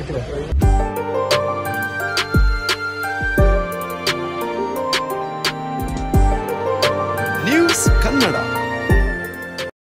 Terima kasih. Kannada.